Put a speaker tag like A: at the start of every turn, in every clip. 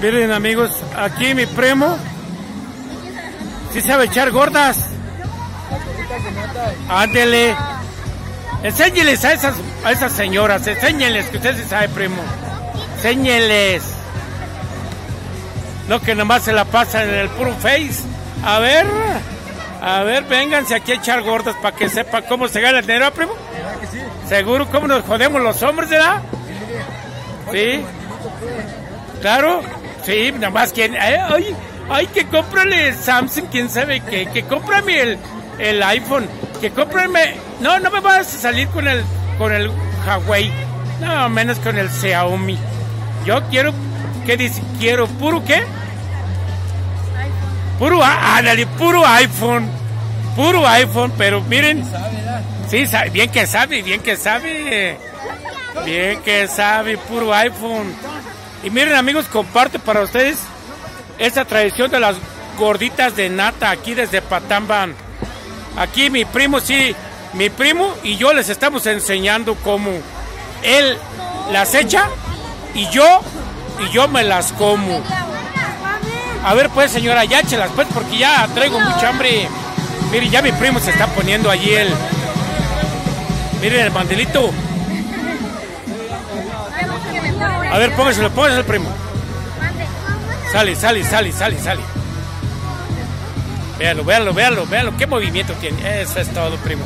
A: Miren amigos, aquí mi primo. Sí sabe echar gordas. Ándele. Enséñeles a esas, a esas señoras, enséñeles que usted sí sabe, primo. Enséñeles. No que nomás se la pasan en el puro face. A ver, a ver, vénganse aquí a echar gordas para que sepa cómo se gana el dinero, primo. Seguro cómo nos jodemos los hombres, ¿verdad? Sí. Claro. Sí, nada más que... Ay, ay, que cómprale Samsung, quién sabe qué. Que cómprame el, el iPhone. Que cómprame... No, no me vas a salir con el, con el Huawei. No, menos con el Xiaomi. Yo quiero... ¿Qué dice? Quiero puro qué? Puro, ándale, puro iPhone. Puro iPhone, pero miren... Sí, sabe, bien que sabe, bien que sabe. Bien que sabe, puro iPhone. Y miren amigos, comparte para ustedes esta tradición de las gorditas de nata aquí desde Patamban. Aquí mi primo, sí, mi primo y yo les estamos enseñando cómo él las echa y yo, y yo me las como. A ver pues señora, ya échelas pues porque ya traigo mucha hambre. Miren, ya mi primo se está poniendo allí el... Miren el mandelito. A ver, póngaselo, póngaselo, primo. Sale, sale, sale, sale, sale. Véanlo, véanlo, véanlo, véanlo. ¿Qué movimiento tiene? Eso es todo, primo.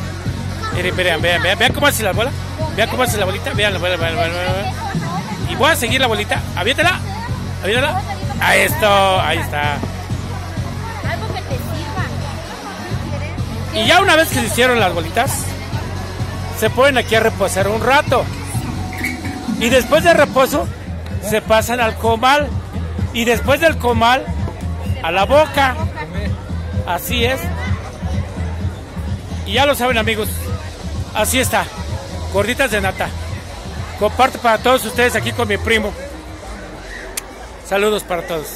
A: Miren, vean, vean, vean, vean cómo hace la bola. Vean cómo hace la bolita. Vean, vean, vean, vean. Y voy a seguir la bolita. Aviéntala. Aviéntala. Ahí está, ahí está. Y ya una vez que se hicieron las bolitas, se ponen aquí a reposar un rato. Y después de reposo, se pasan al comal. Y después del comal, a la boca. Así es. Y ya lo saben amigos, así está. Gorditas de nata. Comparto para todos ustedes aquí con mi primo. Saludos para todos.